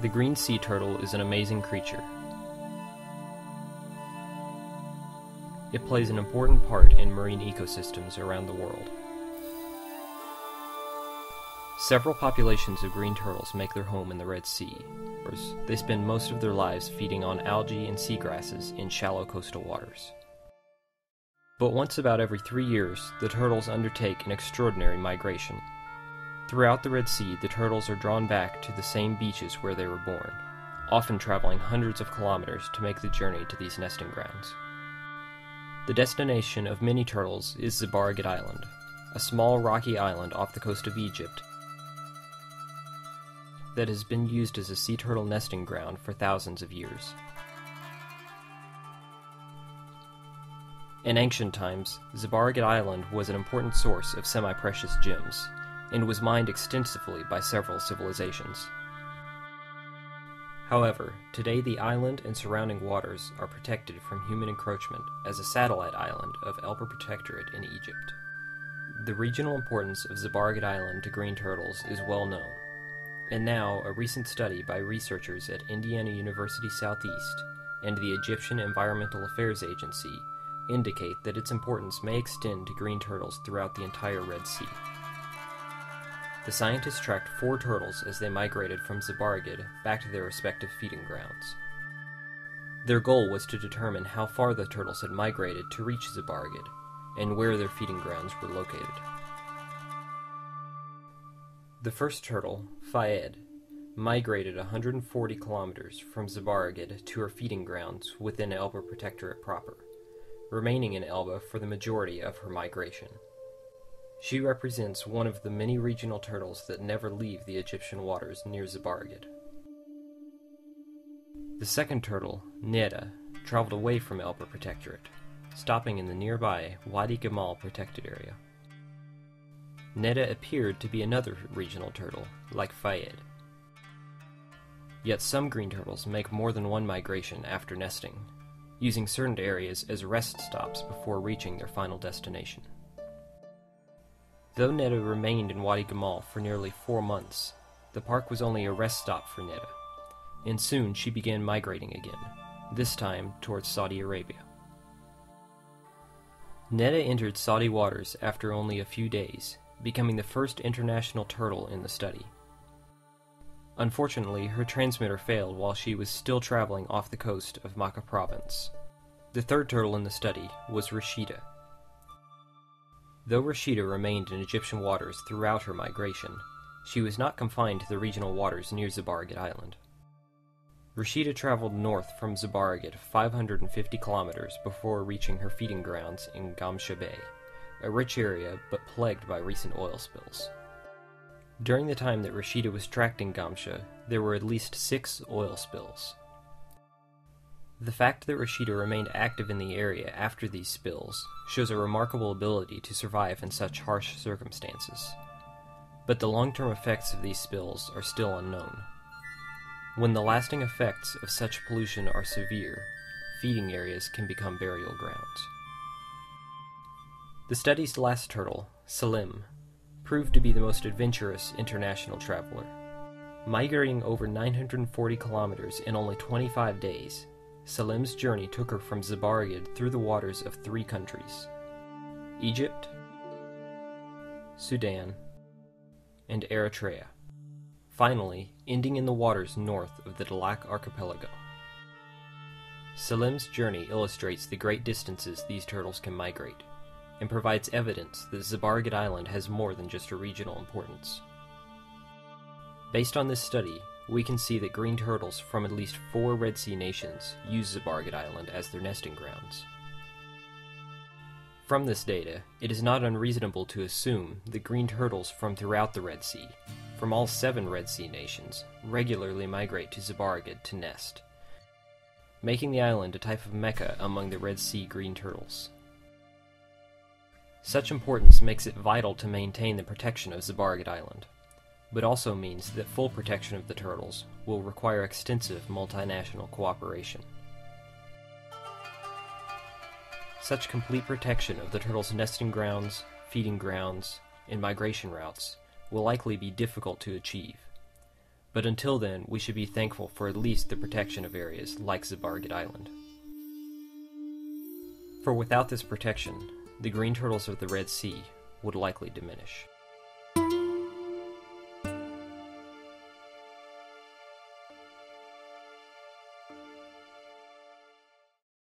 The green sea turtle is an amazing creature. It plays an important part in marine ecosystems around the world. Several populations of green turtles make their home in the Red Sea. They spend most of their lives feeding on algae and seagrasses in shallow coastal waters. But once about every three years, the turtles undertake an extraordinary migration. Throughout the Red Sea, the turtles are drawn back to the same beaches where they were born, often traveling hundreds of kilometers to make the journey to these nesting grounds. The destination of many turtles is Zabargad Island, a small rocky island off the coast of Egypt that has been used as a sea turtle nesting ground for thousands of years. In ancient times, Zabargad Island was an important source of semi precious gems, and was mined extensively by several civilizations. However, today the island and surrounding waters are protected from human encroachment as a satellite island of Elba Protectorate in Egypt. The regional importance of Zabargad Island to green turtles is well known, and now a recent study by researchers at Indiana University Southeast and the Egyptian Environmental Affairs Agency indicate that its importance may extend to green turtles throughout the entire Red Sea. The scientists tracked four turtles as they migrated from Zabargad back to their respective feeding grounds. Their goal was to determine how far the turtles had migrated to reach Zabargad and where their feeding grounds were located. The first turtle, Fayed, migrated 140 kilometers from Zabargad to her feeding grounds within Elba Protectorate proper, remaining in Elba for the majority of her migration. She represents one of the many regional turtles that never leave the Egyptian waters near Zabargad. The second turtle, Neda, traveled away from Elba Protectorate, stopping in the nearby Wadi Gamal protected area. Neda appeared to be another regional turtle, like Fayed. Yet some green turtles make more than one migration after nesting, using certain areas as rest stops before reaching their final destination. Though Neda remained in Wadi Gamal for nearly four months, the park was only a rest stop for Neda, and soon she began migrating again, this time towards Saudi Arabia. Neda entered Saudi waters after only a few days, becoming the first international turtle in the study. Unfortunately, her transmitter failed while she was still traveling off the coast of Makkah province. The third turtle in the study was Rashida, Though Rashida remained in Egyptian waters throughout her migration, she was not confined to the regional waters near Zabargad Island. Rashida traveled north from Zabargad 550 kilometers before reaching her feeding grounds in Gamsha Bay, a rich area but plagued by recent oil spills. During the time that Rashida was tracked in Gamsha, there were at least six oil spills. The fact that Rashida remained active in the area after these spills shows a remarkable ability to survive in such harsh circumstances. But the long term effects of these spills are still unknown. When the lasting effects of such pollution are severe, feeding areas can become burial grounds. The study's last turtle, Salim, proved to be the most adventurous international traveler. Migrating over 940 kilometers in only 25 days, Salim's journey took her from Zabargad through the waters of three countries Egypt, Sudan, and Eritrea, finally ending in the waters north of the Dahlak archipelago. Salim's journey illustrates the great distances these turtles can migrate, and provides evidence that Zabargad Island has more than just a regional importance. Based on this study, we can see that green turtles from at least four Red Sea nations use Zabargad Island as their nesting grounds. From this data, it is not unreasonable to assume that green turtles from throughout the Red Sea, from all seven Red Sea nations, regularly migrate to Zabargad to nest, making the island a type of mecca among the Red Sea green turtles. Such importance makes it vital to maintain the protection of Zabargad Island but also means that full protection of the turtles will require extensive multinational cooperation. Such complete protection of the turtles' nesting grounds, feeding grounds, and migration routes will likely be difficult to achieve. But until then, we should be thankful for at least the protection of areas like Zabargad Island. For without this protection, the green turtles of the Red Sea would likely diminish.